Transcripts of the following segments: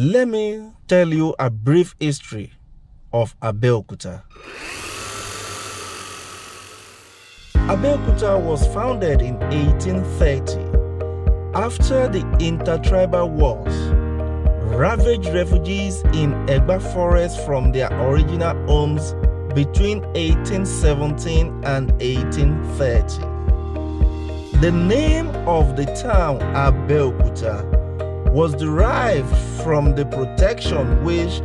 Let me tell you a brief history of Abeokuta. Abeokuta was founded in 1830 after the intertribal wars ravaged refugees in Egba forest from their original homes between 1817 and 1830. The name of the town Abeokuta was derived from the protection which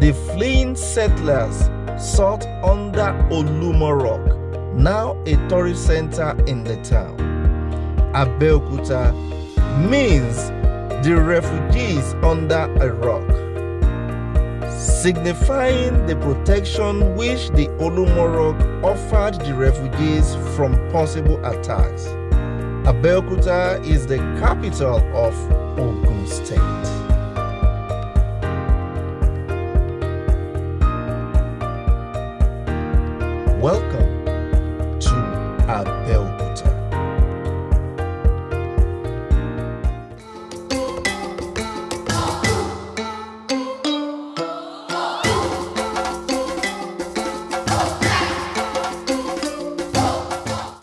the fleeing settlers sought under Olumo Rock, now a tourist center in the town. Abeokuta means the refugees under a rock, signifying the protection which the Olumo Rock offered the refugees from possible attacks. Abeokuta is the capital of Ogun Welcome to Abel